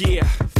Yeah.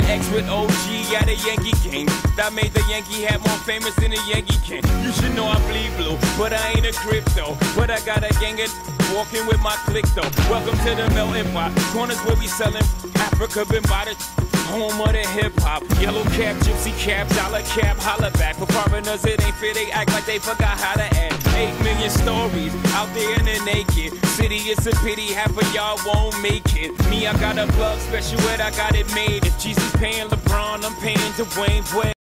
The X with OG at a Yankee game. That made the Yankee hat more famous than a Yankee can. You should know I bleed blue, but I ain't a crypto. But I got a gang of walking with my click though. Welcome to the melting pot. Corners where we selling Africa been by the home of the hip hop. Yellow cap, gypsy cap, dollar cap, holla back. For foreigners, it ain't fair. They act like they forgot how to act. Stories out there in the naked city. It's a pity half of y'all won't make it. Me, I got a plug special, and I got it made. If Jesus paying LeBron, I'm paying Dwayne Wade.